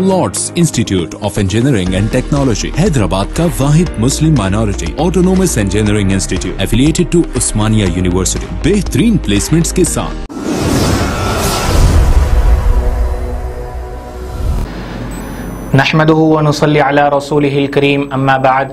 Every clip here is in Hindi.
Lords Institute of Engineering and Technology Hyderabad का वाहिद Muslim minority autonomous engineering institute affiliated to Osmania University बेहतरीन प्लेसमेंट्स के साथ नहमदहू वनसली अला रसूलिहिल करीम अम्मा बाद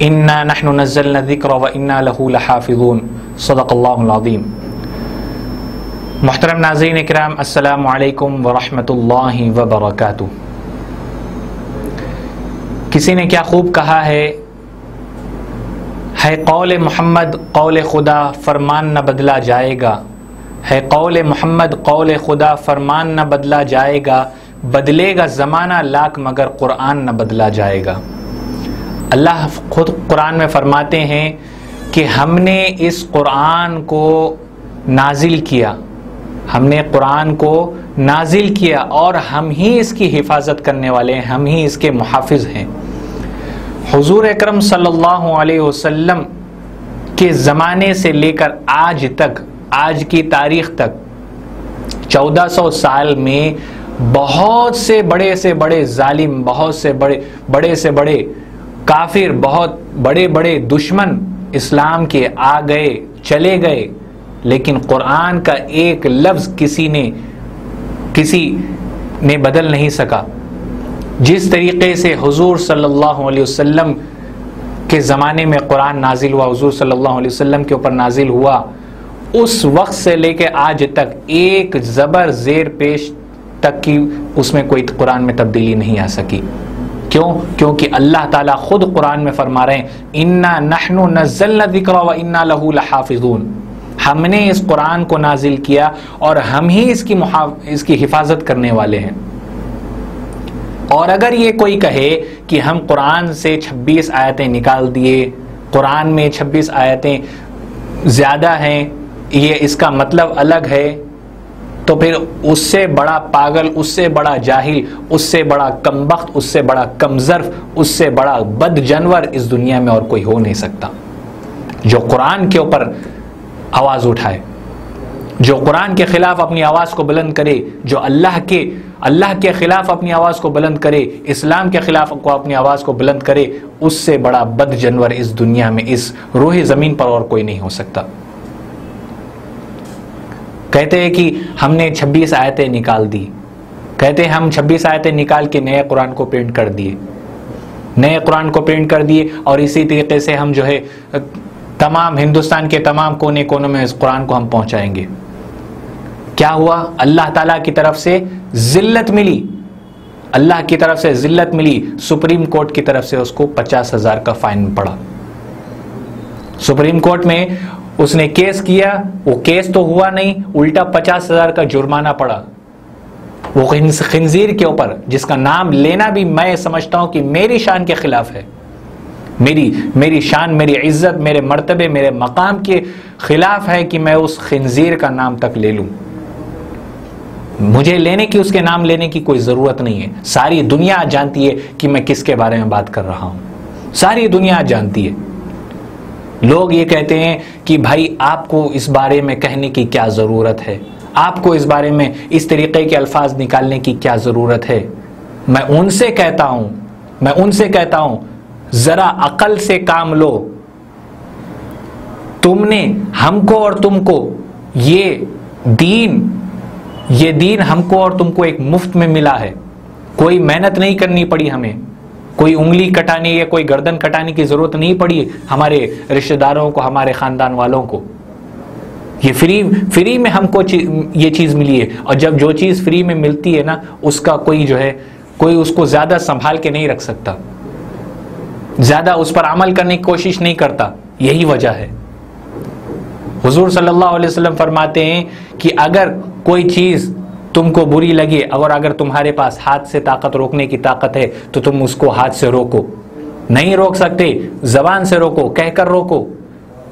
इन्ना नहन नज़ल नदिक्र व इन्ना लहूलहाफिजून सदक़ल्लाज़ीम मोहतरम नाजीन कराम असलकम वरहि वबरक किसी ने क्या खूब कहा है है कौल मोहम्मद कौल खुदा फरमान न बदला जाएगा है कौल मोहम्मद कौल खुदा फरमान न बदला जाएगा बदलेगा ज़माना लाख मगर क़ुरान न बदला जाएगा अल्लाह खुद कुरान में फ़रमाते हैं कि हमने इस कुरान को नाजिल किया हमने कुरान को नाजिल किया और हम ही इसकी हिफाजत करने वाले हैं हम ही इसके मुहाफिज हैं हुजूर अकरम सल्लल्लाहु अलैहि वसल्लम के ज़माने से लेकर आज तक आज की तारीख तक 1400 साल में बहुत से बड़े से बड़े जालिम बहुत से बड़े बड़े से बड़े काफिर बहुत बड़े बड़े दुश्मन इस्लाम के आ गए चले गए लेकिन कुरान का एक लफ्ज़ किसी ने किसी ने बदल नहीं सका जिस तरीके से हुजूर सल्लल्लाहु अलैहि वसल्लम के ज़माने में कुरान नाजिल हुआ हुजूर सल्लल्लाहु अलैहि वसल्लम के ऊपर नाजिल हुआ उस वक्त से लेके आज तक एक ज़बर ज़ेर पेश तक की उसमें कोई कुरान में तब्दीली नहीं आ सकी क्यों क्योंकि अल्लाह ताला खुद कुरान में फरमा रहे हैं इन्ना नहनु नज़ल दिक्र व इन्ना लहू लहाफिजून हमने इस कुरान को नाजिल किया और हम ही इसकी इसकी हिफाजत करने वाले हैं और अगर ये कोई कहे कि हम कुरान से 26 आयतें निकाल दिए कुरान में 26 आयतें ज़्यादा हैं ये इसका मतलब अलग है तो फिर उससे बड़ा पागल उससे बड़ा जाहिल उससे बड़ा कमबख्त उससे बड़ा कमजर्फ उससे बड़ा बद जानवर इस दुनिया में और कोई हो नहीं सकता जो कुरान के ऊपर आवाज़ उठाए जो कुरान के ख़िलाफ़ अपनी आवाज़ को बुलंद करे जो अल्लाह के अल्लाह के ख़िलाफ़ अपनी आवाज़ को बुलंद करे इस्लाम के ख़िलाफ़ को अपनी आवाज़ को बुलंद करे उससे बड़ा बद जानवर इस दुनिया में इस रोह ज़मीन पर और कोई नहीं हो सकता कहते हैं कि हमने 26 आयतें निकाल दी कहते हम 26 आयतें निकाल के नए कुरान को प्रिंट कर दिए नए कुरान को प्रिंट कर दिए और इसी तरीके से हम जो है तमाम हिंदुस्तान के तमाम कोने कोने में इस कुरान को हम पहुंचाएंगे क्या हुआ अल्लाह ताला की तरफ से जिल्लत मिली अल्लाह की तरफ से जिल्लत मिली सुप्रीम कोर्ट की तरफ से उसको पचास हजार का फाइन पड़ा सुप्रीम कोर्ट में उसने केस किया वो केस तो हुआ नहीं उल्टा पचास हजार का जुर्माना पड़ा वो खंजीर के ऊपर जिसका नाम लेना भी मैं समझता हूं कि मेरी शान के खिलाफ है मेरी मेरी शान मेरी इज्जत मेरे मर्तबे मेरे मकाम के खिलाफ है कि मैं उस खंजीर का नाम तक ले लूं मुझे लेने की उसके नाम लेने की कोई ज़रूरत नहीं है सारी दुनिया जानती है कि मैं किसके बारे में बात कर रहा हूं सारी दुनिया जानती है लोग ये कहते हैं कि भाई आपको इस बारे में कहने की क्या ज़रूरत है आपको इस बारे में इस तरीके के अल्फाज निकालने की क्या ज़रूरत है मैं उनसे कहता हूँ मैं उनसे कहता हूँ ज़रा अकल से काम लो तुमने हमको और तुमको ये दीन ये दीन हमको और तुमको एक मुफ्त में मिला है कोई मेहनत नहीं करनी पड़ी हमें कोई उंगली कटाने या कोई गर्दन कटाने की जरूरत नहीं पड़ी हमारे रिश्तेदारों को हमारे खानदान वालों को ये फ्री फ्री में हमको ये चीज़ मिली है और जब जो चीज़ फ्री में मिलती है ना उसका कोई जो है कोई उसको ज़्यादा संभाल के नहीं रख सकता ज़्यादा उस पर अमल करने की कोशिश नहीं करता यही वजह है हुजूर सल्लल्लाहु अलैहि वसल्लम फरमाते हैं कि अगर कोई चीज़ तुमको बुरी लगे और अगर तुम्हारे पास हाथ से ताकत रोकने की ताकत है तो तुम उसको हाथ से रोको नहीं रोक सकते जबान से रोको कहकर रोको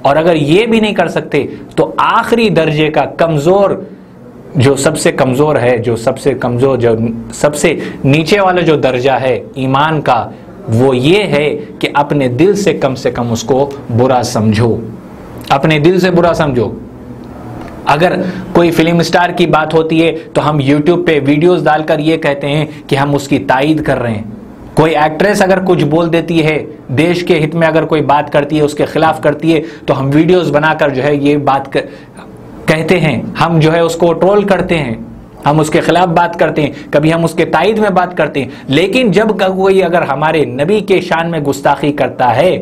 और अगर ये भी नहीं कर सकते तो आखिरी दर्जे का कमजोर जो सबसे कमजोर है जो सबसे कमजोर जो सबसे नीचे वाला जो दर्जा है ईमान का वो ये है कि अपने दिल से कम से कम उसको बुरा समझो अपने दिल से बुरा समझो अगर कोई फिल्म स्टार की बात होती है तो हम यूट्यूब पे वीडियोस डालकर ये कहते हैं कि हम उसकी ताइद कर रहे हैं कोई एक्ट्रेस अगर कुछ बोल देती है देश के हित में अगर कोई बात करती है उसके खिलाफ करती है तो हम वीडियोस बनाकर जो है ये बात कर, कहते हैं हम जो है उसको ट्रोल करते हैं हम उसके खिलाफ बात करते हैं कभी हम उसके ताइद में बात करते हैं लेकिन जब कोई अगर हमारे नबी के शान में गुस्ताखी करता है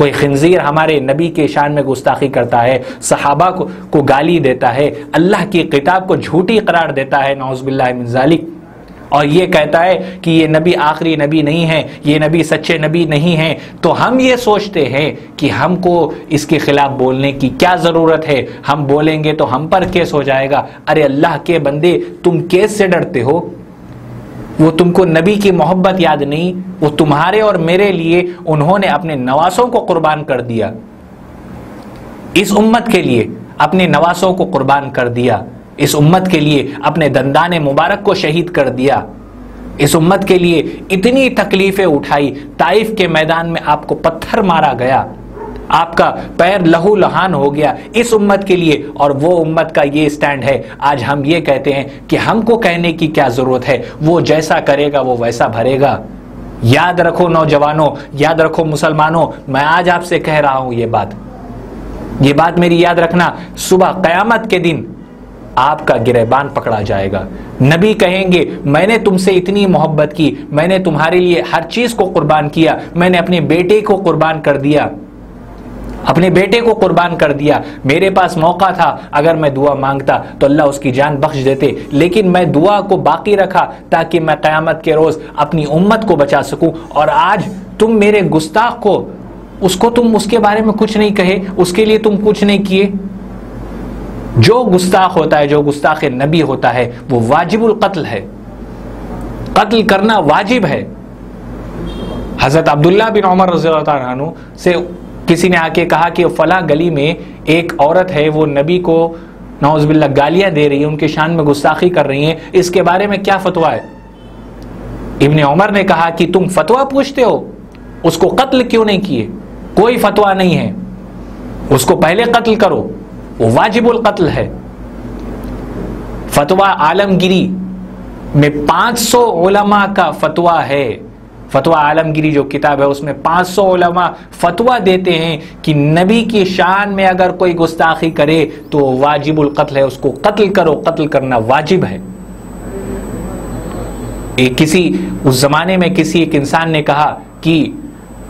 कोई खंजीर हमारे नबी के शान में गुस्ताखी करता है सहाबा को, को गाली देता है अल्लाह की किताब को झूठी करार देता है नौजबिल्लाजालिक और ये कहता है कि ये नबी आखिरी नबी नहीं है ये नबी सच्चे नबी नहीं है तो हम ये सोचते हैं कि हमको इसके ख़िलाफ़ बोलने की क्या ज़रूरत है हम बोलेंगे तो हम पर केस हो जाएगा अरे अल्लाह के बंदे तुम केस से डरते हो वो तुमको नबी की मोहब्बत याद नहीं वो तुम्हारे और मेरे लिए उन्होंने अपने नवासों को कुर्बान कर दिया इस उम्मत के लिए अपने नवासों को कुर्बान कर दिया इस उम्मत के लिए अपने दंदाने मुबारक को शहीद कर दिया इस उम्मत के लिए इतनी तकलीफें उठाई ताइफ के मैदान में आपको पत्थर मारा गया आपका पैर लहू लहान हो गया इस उम्मत के लिए और वो उम्मत का ये स्टैंड है आज हम ये कहते हैं कि हमको कहने की क्या जरूरत है वो जैसा करेगा वो वैसा भरेगा याद रखो नौजवानों याद रखो मुसलमानों मैं आज आपसे कह रहा हूं ये बात ये बात मेरी याद रखना सुबह कयामत के दिन आपका गिरेबान पकड़ा जाएगा नबी कहेंगे मैंने तुमसे इतनी मोहब्बत की मैंने तुम्हारे लिए हर चीज को कुर्बान किया मैंने अपने बेटे को कुर्बान कर दिया अपने बेटे को कुर्बान कर दिया मेरे पास मौका था अगर मैं दुआ मांगता तो अल्लाह उसकी जान बख्श देते लेकिन मैं दुआ को बाकी रखा ताकि मैं क़यामत के रोज़ अपनी उम्मत को बचा सकूं और आज तुम मेरे गुस्ताख को उसको तुम उसके बारे में कुछ नहीं कहे उसके लिए तुम कुछ नहीं किए जो गुस्ताख होता है जो गुस्ताख नबी होता है वो वाजिबुल कत्ल है कत्ल करना वाजिब है हज़रत अब्दुल्ला बिन उमर रज़ी से किसी ने आके कहा कि फला गली में एक औरत है वो नबी को नौजबिल्ला गालियां दे रही है उनके शान में गुस्साखी कर रही है इसके बारे में क्या फतवा है इबन उमर ने कहा कि तुम फतवा पूछते हो उसको कत्ल क्यों नहीं किए कोई फतवा नहीं है उसको पहले कत्ल करो वो वाजिबुल कत्ल है फतवा आलमगिरी में 500 सौ का फतवा है फतवा आलमगिरी जो किताब है उसमें 500 सौ उलमा फतवा देते हैं कि नबी की शान में अगर कोई गुस्ताखी करे तो वाजिबुल कत्ल है उसको कत्ल करो कत्ल करना वाजिब है एक किसी उस जमाने में किसी एक इंसान ने कहा कि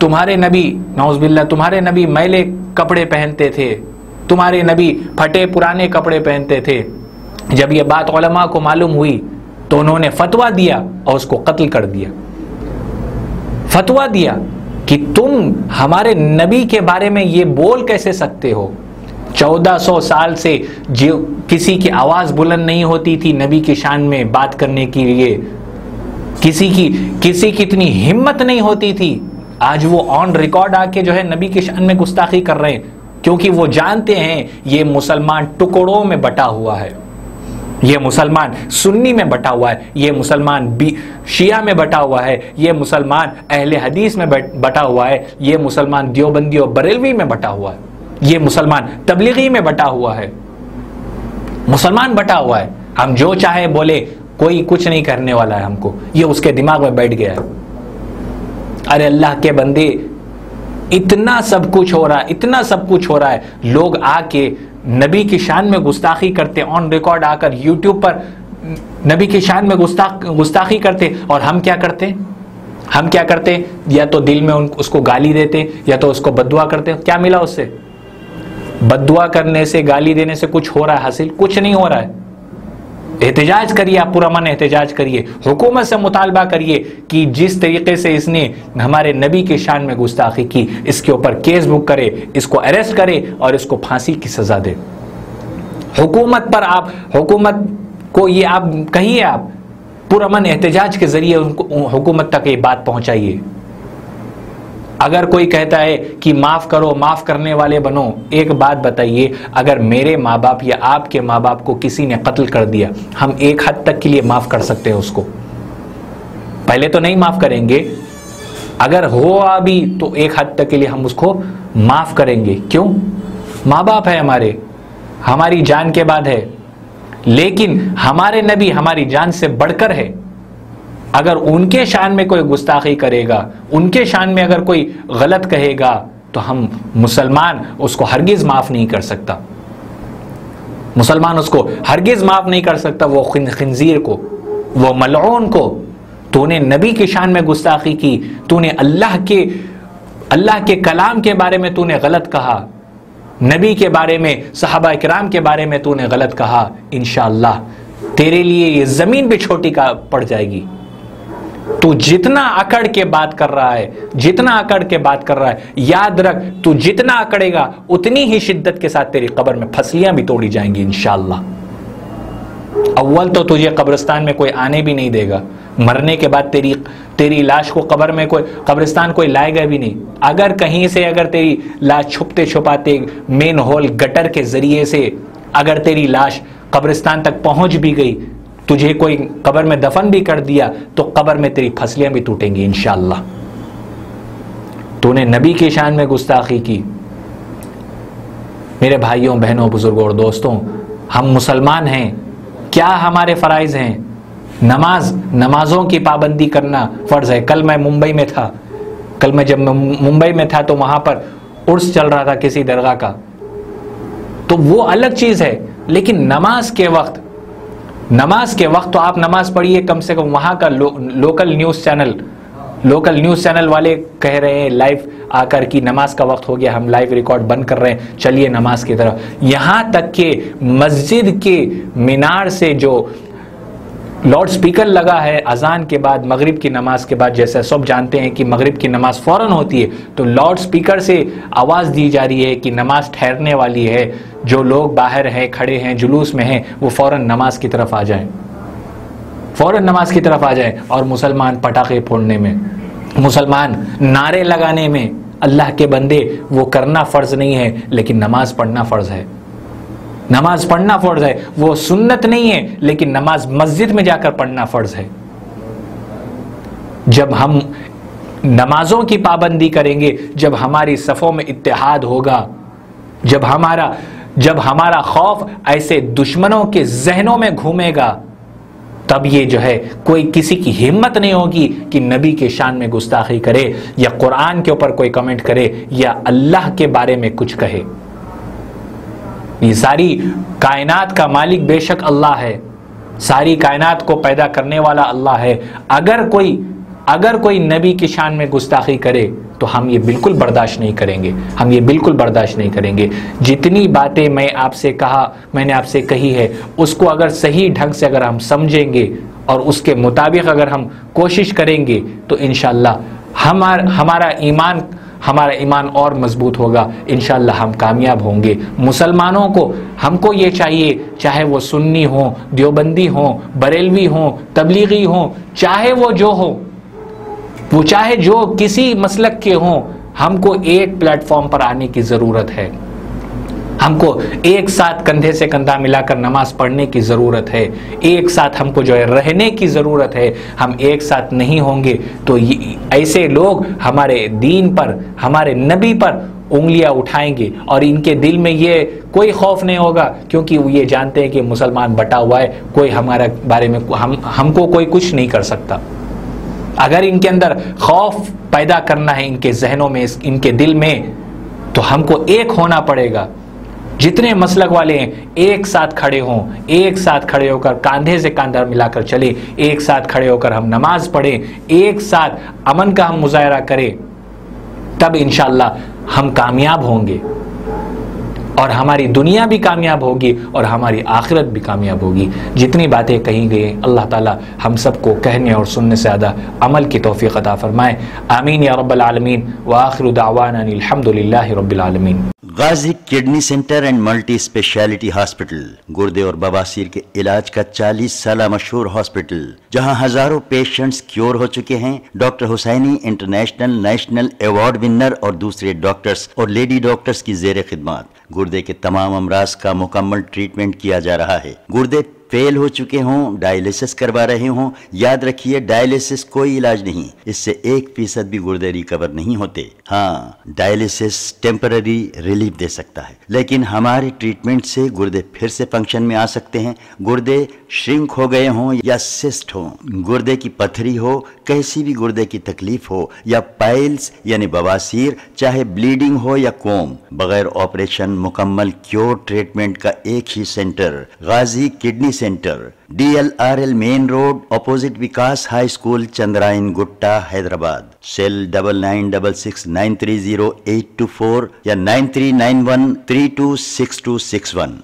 तुम्हारे नबी नाउजिल्ला तुम्हारे नबी मैले कपड़े पहनते थे तुम्हारे नबी फटे पुराने कपड़े पहनते थे जब यह बात को मालूम हुई तो उन्होंने फतवा दिया और उसको कत्ल कर दिया फतवा दिया कि तुम हमारे नबी के बारे में ये बोल कैसे सकते हो 1400 साल से जो किसी की आवाज़ बुलंद नहीं होती थी नबी की शान में बात करने के लिए किसी की किसी की इतनी हिम्मत नहीं होती थी आज वो ऑन रिकॉर्ड आके जो है नबी की शान में गुस्ताखी कर रहे हैं क्योंकि वो जानते हैं ये मुसलमान टुकड़ों में बटा हुआ है ये मुसलमान सुन्नी में बटा हुआ है ये मुसलमान बी शिया में बटा हुआ है ये मुसलमान अहले हदीस में बटा हुआ है ये मुसलमान दियोबंदी और बरेलवी में बटा हुआ है ये मुसलमान तबलीगी में बटा हुआ है मुसलमान बटा हुआ है हम जो चाहे बोले कोई कुछ नहीं करने वाला है हमको ये उसके दिमाग में बैठ गया है अरे अल्लाह के बंदे इतना सब कुछ हो रहा है इतना सब कुछ हो रहा है लोग आके नबी की शान में गुस्ताखी करते ऑन रिकॉर्ड आकर यूट्यूब पर नबी की शान में गुस्ताख गुस्ताखी करते और हम क्या करते हम क्या करते या तो दिल में उन उसको गाली देते या तो उसको बदुआ करते क्या मिला उससे बदुआ करने से गाली देने से कुछ हो रहा है हासिल कुछ नहीं हो रहा है एहतजाज करिए आप मन एहतजाज करिए हुकूमत से मुतालबा करिए कि जिस तरीके से इसने हमारे नबी के शान में गुस्ताखी की इसके ऊपर केस बुक करे इसको अरेस्ट करे और इसको फांसी की सज़ा दे हुकूमत पर आप हुकूमत को ये आप कहिए आप मन एहतजाज के ज़रिए उनको हुकूमत तक ये बात पहुंचाइए अगर कोई कहता है कि माफ करो माफ करने वाले बनो एक बात बताइए अगर मेरे माँ बाप या आपके माँ बाप को किसी ने कत्ल कर दिया हम एक हद तक के लिए माफ कर सकते हैं उसको पहले तो नहीं माफ करेंगे अगर हुआ भी तो एक हद तक के लिए हम उसको माफ करेंगे क्यों माँ बाप है हमारे हमारी जान के बाद है लेकिन हमारे नबी हमारी जान से बढ़कर है अगर उनके शान में कोई गुस्ताखी करेगा उनके शान में अगर कोई गलत कहेगा तो हम मुसलमान उसको हरगिज़ माफ़ नहीं कर सकता मुसलमान उसको हरगिज़ माफ़ नहीं कर सकता वो खिंजीर को वो मलोन को तूने नबी की शान में गुस्ताखी की तूने अल्लाह के अल्लाह के कलाम के बारे में तूने गलत कहा नबी के बारे में साहबा कराम के बारे में तूने गलत कहा इन तेरे लिए ये ज़मीन भी छोटी का पड़ जाएगी तू जितना अकड़ के बात कर रहा है जितना अकड़ के बात कर रहा है याद रख तू जितना अकड़ेगा उतनी ही शिद्दत के साथ तेरी कब्र में फसलियां भी तोड़ी जाएंगी इनशाला अव्वल तो तुझे कब्रिस्तान में कोई आने भी नहीं देगा मरने के बाद तेरी तेरी लाश को कब्र में कोई कब्रिस्तान कोई लाएगा भी नहीं अगर कहीं से अगर तेरी लाश छुपते छुपाते मेन होल गटर के जरिए से अगर तेरी लाश कब्रिस्तान तक पहुंच भी गई तुझे कोई कबर में दफन भी कर दिया तो कबर में तेरी फसलियां भी टूटेंगी इंशाला तूने नबी की शान में गुस्ताखी की मेरे भाइयों बहनों बुज़ुर्गों और दोस्तों हम मुसलमान हैं क्या हमारे फ़रज़ हैं नमाज नमाज़ों की पाबंदी करना फ़र्ज़ है कल मैं मुंबई में था कल मैं जब मुंबई में था तो वहाँ पर उर्स चल रहा था किसी दरगाह का तो वो अलग चीज़ है लेकिन नमाज के वक्त नमाज के वक्त तो आप नमाज पढ़िए कम से कम वहाँ का लो, local news channel local news channel वाले कह रहे हैं लाइव आकर कि नमाज का वक्त हो गया हम लाइव रिकॉर्ड बंद कर रहे हैं चलिए नमाज की तरफ यहाँ तक के मस्जिद के मीनार से जो लाउड स्पीकर लगा है अजान के बाद मगरिब की नमाज के बाद जैसा सब जानते हैं कि मगरिब की नमाज फ़ौरन होती है तो लाउड स्पीकर से आवाज़ दी जा रही है कि नमाज ठहरने वाली है जो लोग बाहर हैं खड़े हैं जुलूस में हैं वो फ़ौर नमाज की तरफ आ जाएं फ़ौर नमाज की तरफ आ जाएं और मुसलमान पटाखे फोड़ने में मुसलमान नारे लगाने में अल्लाह के बंदे वो करना फ़र्ज़ नहीं है लेकिन नमाज़ पढ़ना फ़र्ज़ है नमाज पढ़ना फ़र्ज है वो सुन्नत नहीं है लेकिन नमाज मस्जिद में जाकर पढ़ना फ़र्ज है जब हम नमाजों की पाबंदी करेंगे जब हमारी सफ़ों में इतिहाद होगा जब हमारा जब हमारा खौफ ऐसे दुश्मनों के जहनों में घूमेगा तब ये जो है कोई किसी की हिम्मत नहीं होगी कि नबी के शान में गुस्ताखी करे या कुरान के ऊपर कोई कमेंट करे या अल्लाह के बारे में कुछ कहे ये सारी कायनात का मालिक बेशक अल्लाह है सारी कायनात को पैदा करने वाला अल्लाह है अगर कोई अगर कोई नबी की शान में गुस्ताखी करे तो हम ये बिल्कुल बर्दाश्त नहीं करेंगे हम ये बिल्कुल बर्दाश्त नहीं करेंगे जितनी बातें मैं आपसे कहा मैंने आपसे कही है उसको अगर सही ढंग से अगर हम समझेंगे और उसके मुताबिक अगर हम कोशिश करेंगे तो इन हमार हमारा ईमान हमारा ईमान और मजबूत होगा इन हम कामयाब होंगे मुसलमानों को हमको ये चाहिए चाहे वो सुन्नी हो देवबंदी हो बरेलवी हो तबलीगी हो चाहे वो जो हो वो चाहे जो किसी मसलक के हों हमको एक प्लेटफॉर्म पर आने की ज़रूरत है हमको एक साथ कंधे से कंधा मिलाकर नमाज पढ़ने की ज़रूरत है एक साथ हमको जो है रहने की ज़रूरत है हम एक साथ नहीं होंगे तो ऐसे लोग हमारे दीन पर हमारे नबी पर उंगलियां उठाएंगे और इनके दिल में ये कोई खौफ नहीं होगा क्योंकि वो ये जानते हैं कि मुसलमान बटा हुआ है कोई हमारा बारे में हम हमको कोई कुछ नहीं कर सकता अगर इनके अंदर खौफ पैदा करना है इनके जहनों में इनके दिल में तो हमको एक होना पड़ेगा जितने मसलक वाले हैं एक साथ खड़े हों एक साथ खड़े होकर कांधे से कांधा मिलाकर चले एक साथ खड़े होकर हम नमाज पढ़ें एक साथ अमन का हम मुजाहरा करें तब इन हम कामयाब होंगे और हमारी दुनिया भी कामयाब होगी और हमारी आखिरत भी कामयाब होगी जितनी बातें कही गई अल्लाह ताला हम सबको कहने और सुनने से ज़्यादा अमल की तोफ़ी अता फरमाए आमीन या आलमीन व आखिर दावान रब्बिल आलमीन Ghazi kidney centre and multi speciality hospital गुर्दे और बबासिर के इलाज का 40 साल मशहूर हॉस्पिटल जहां हजारों पेशेंट्स क्योर हो चुके हैं doctor Husaini international national award winner और दूसरे डॉक्टर्स और लेडी डॉक्टर्स की जेर खिदमत गुर्दे के तमाम अमराज का मुकम्मल ट्रीटमेंट किया जा रहा है गुर्दे फेल हो चुके हों डायलिसिस करवा रहे हों याद रखिए डायलिसिस कोई इलाज नहीं इससे एक फीसद भी गुर्दे रिकवर नहीं होते हाँ डायलिसिस टेम्पररी रिलीफ दे सकता है लेकिन हमारे ट्रीटमेंट से गुर्दे फिर से फंक्शन में आ सकते हैं गुर्दे श्रिंक हो गए हों या सिस्ट हों गुर्दे की पथरी हो कैसी भी गुर्दे की तकलीफ हो या पाइल्स यानी बवासीर चाहे ब्लीडिंग हो या कोम बगैर ऑपरेशन मुकम्मल क्योर ट्रीटमेंट का एक ही centre Ghazi kidney Center, DLRL Main Road, opposite Vikas High School, Chandrayan Gutta, Hyderabad. Cell 9966930824 ya 9391326261.